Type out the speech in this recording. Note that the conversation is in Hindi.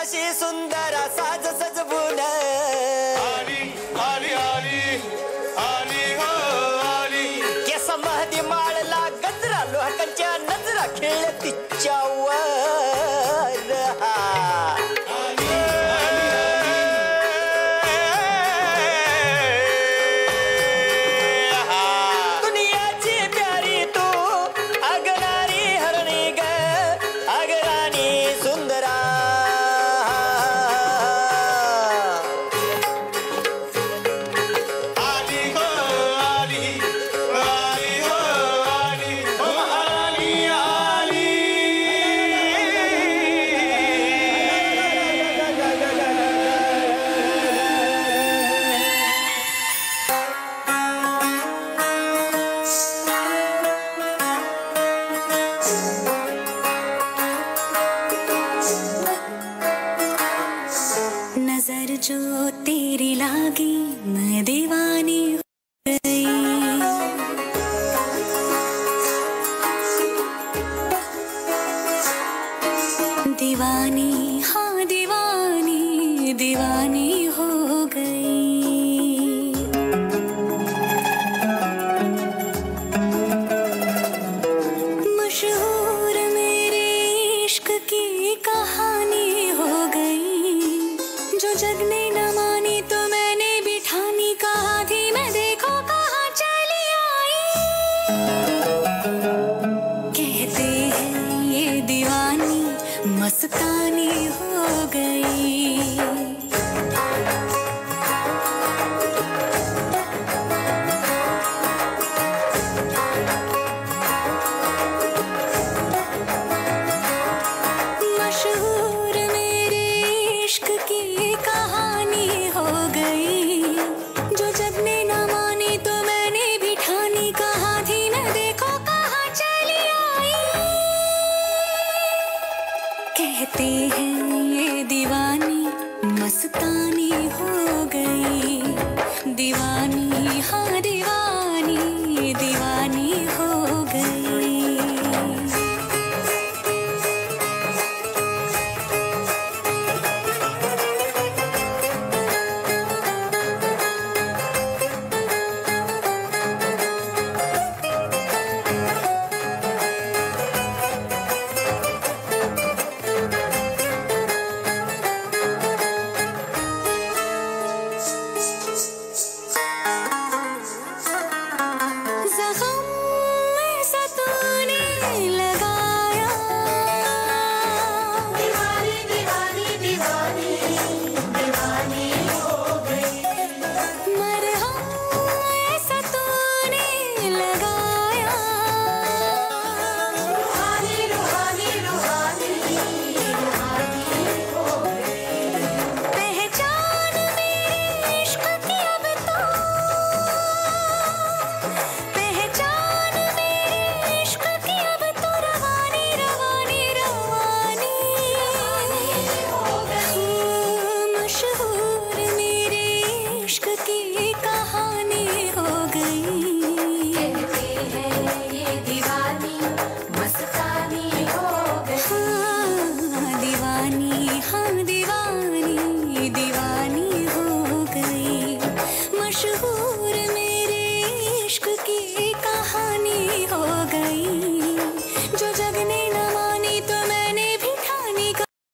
अशी सुंदर मैं दीवानी हो गई। दीवानी हाँ दीवानी दीवानी हो गई। मशहूर मेरे इश्क की कहानी हो गई, जो जगने नमा मस्तानी हो गई। करते हैं ये दीवानी मस्तानी हो गई।